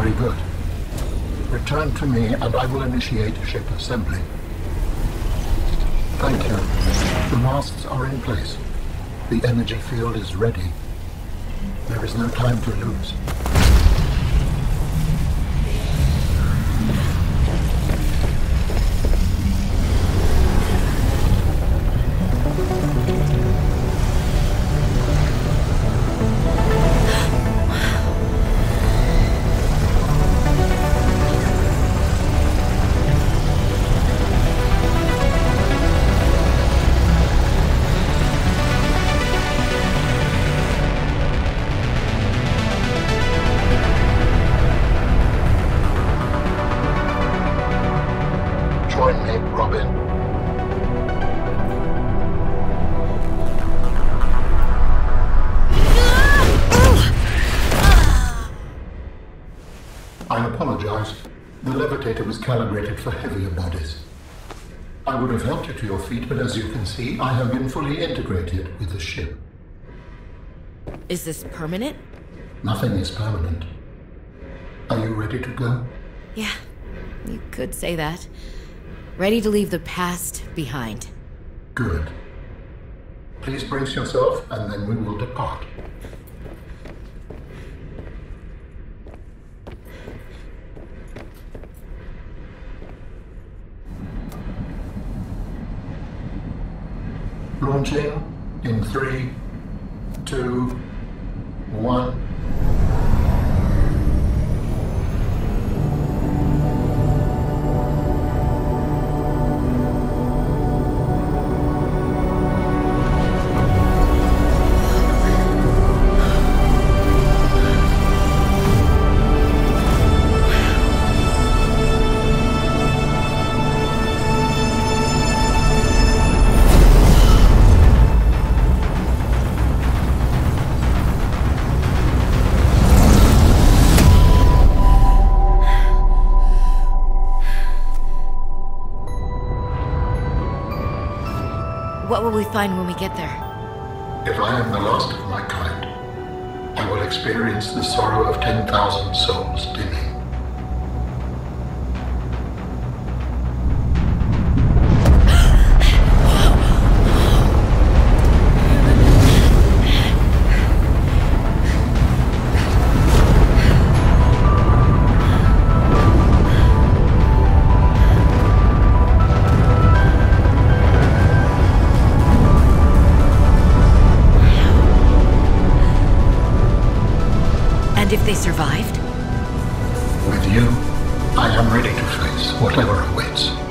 Very good. Return to me and I will initiate ship assembly. Thank you. The masts are in place. The energy field is ready. There is no time to lose. Apologize. The levitator was calibrated for heavier bodies. I would have helped you to your feet, but as you can see, I have been fully integrated with the ship. Is this permanent? Nothing is permanent. Are you ready to go? Yeah, you could say that. Ready to leave the past behind. Good. Please brace yourself, and then we will depart. Launching in three, two, one. What will we find when we get there? If I am the last of my kind, I will experience the sorrow of 10,000 souls dimming. And if they survived? With you, I am ready to face whatever awaits.